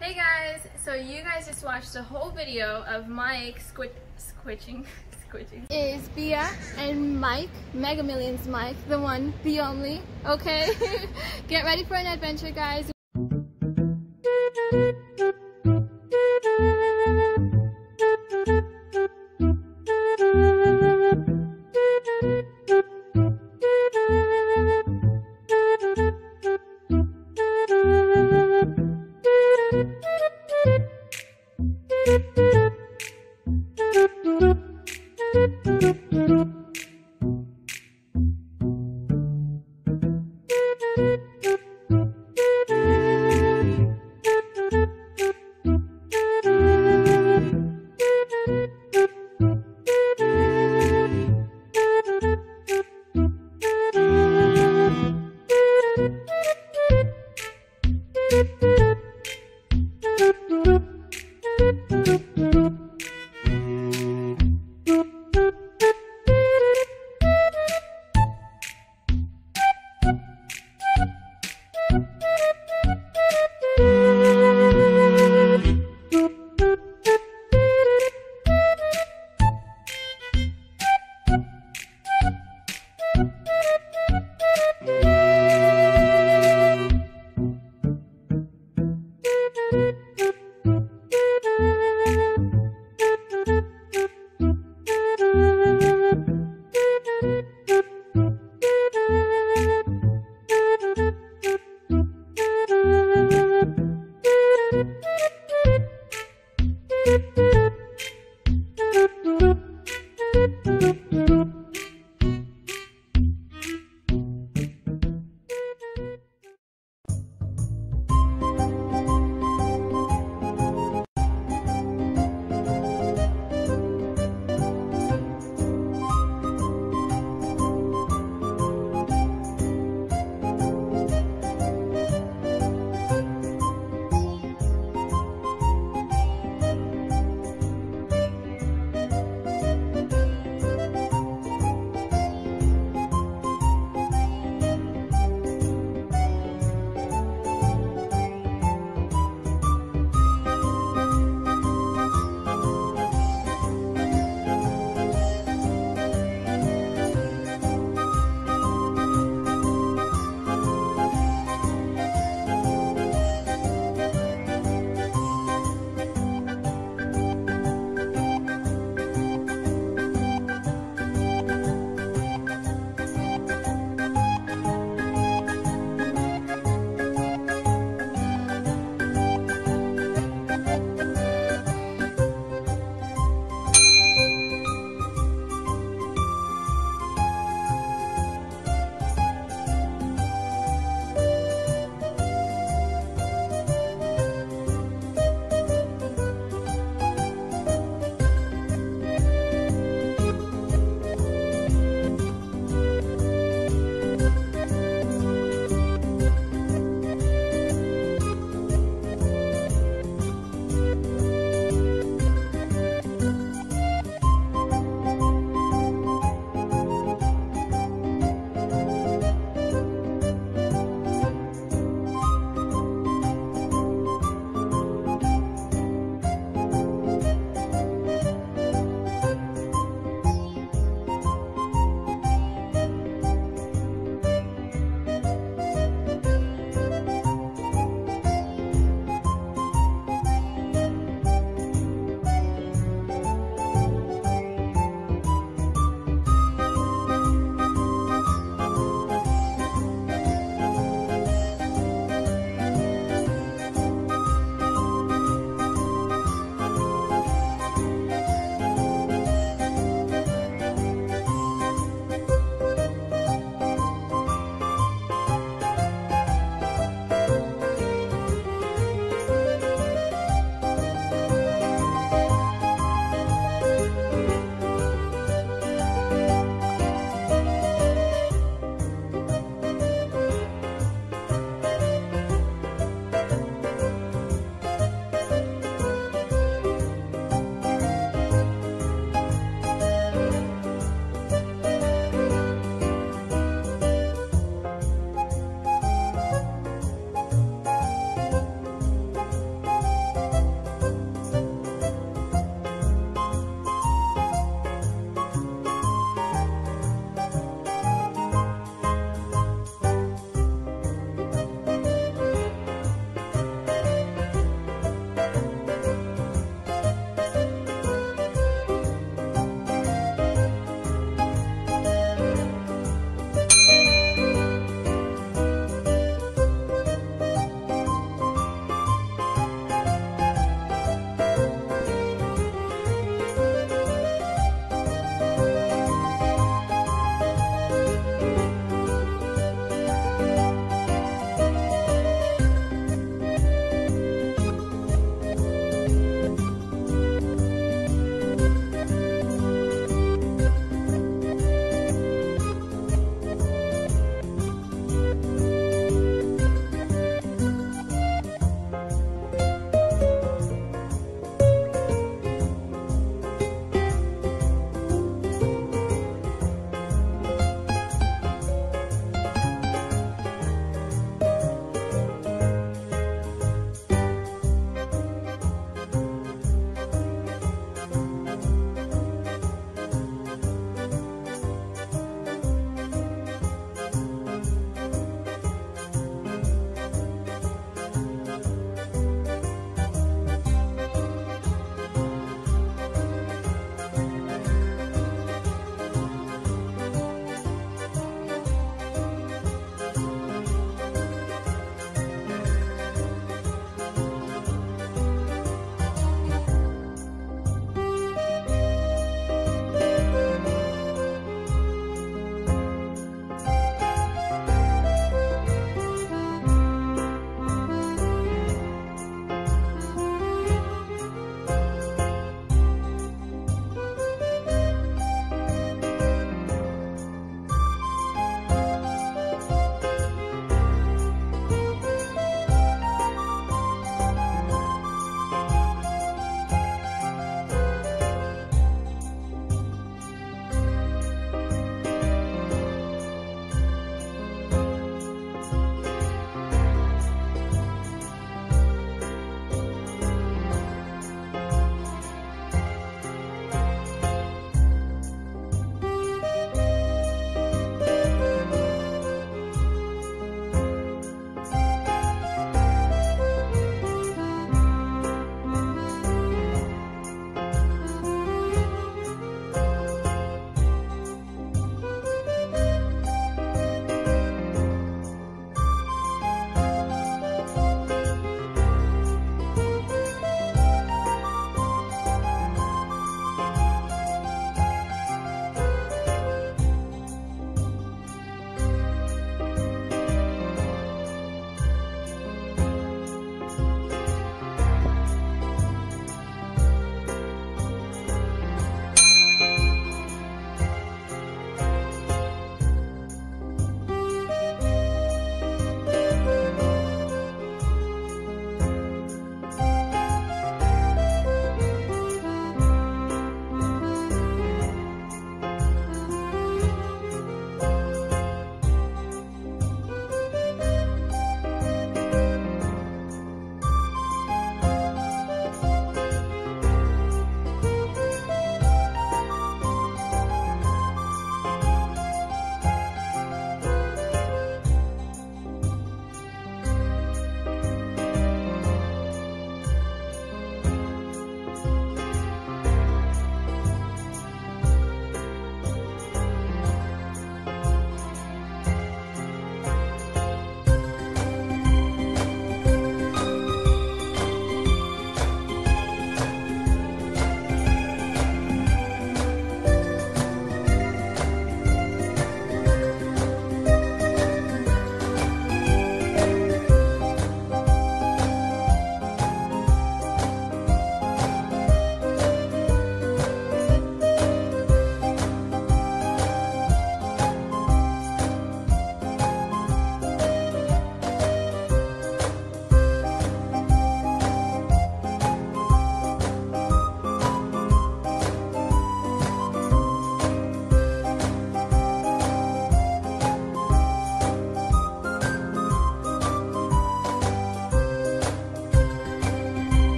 Hey guys, so you guys just watched the whole video of Mike squit squitching squitching is Bia and Mike, Mega Millions Mike, the one, the only, okay? Get ready for an adventure guys.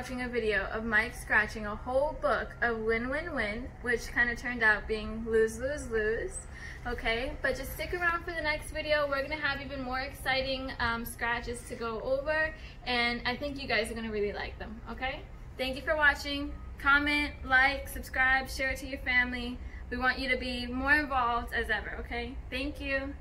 Watching a video of Mike scratching a whole book of win-win-win, which kind of turned out being lose-lose-lose, okay? But just stick around for the next video. We're to have even more exciting um, scratches to go over, and I think you guys are to really like them, okay? Thank you for watching. Comment, like, subscribe, share it to your family. We want you to be more involved as ever, okay? Thank you.